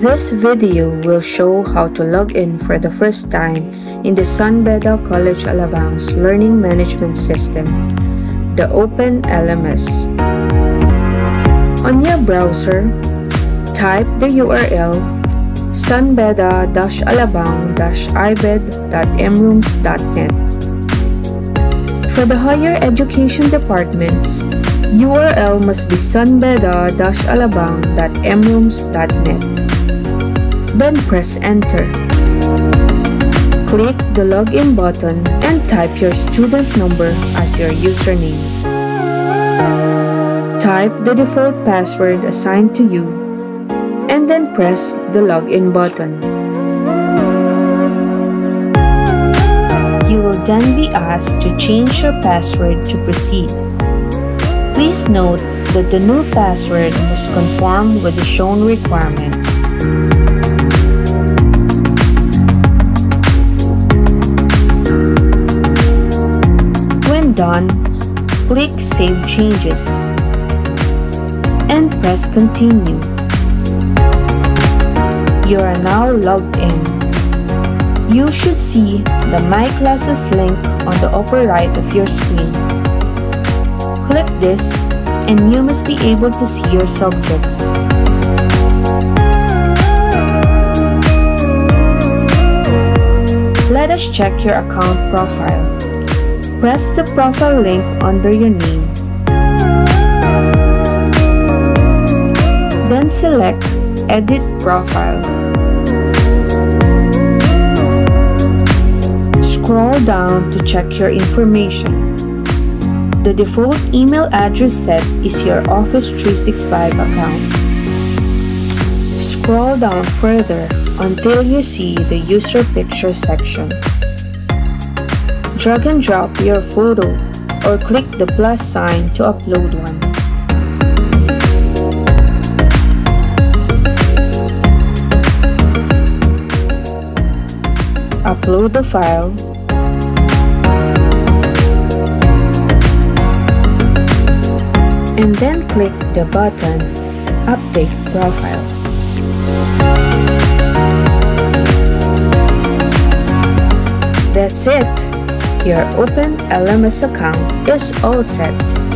This video will show how to log in for the first time in the San Beda College Alabang's Learning Management System, the Open LMS. On your browser, type the URL sanbeda-alabang-ibed.mrooms.net. For the higher education departments, URL must be sanbeda-alabang.mrooms.net. Then press enter. Click the login button and type your student number as your username. Type the default password assigned to you and then press the login button. You will then be asked to change your password to proceed. Please note that the new password must conform with the shown requirements. Done, click Save Changes and press Continue. You are now logged in. You should see the My Classes link on the upper right of your screen. Click this and you must be able to see your subjects. Let us check your account profile. Press the profile link under your name. Then select Edit Profile. Scroll down to check your information. The default email address set is your Office 365 account. Scroll down further until you see the user picture section. Drag and drop your photo or click the plus sign to upload one. Upload the file and then click the button Update Profile. That's it! Your Open LMS account is all set.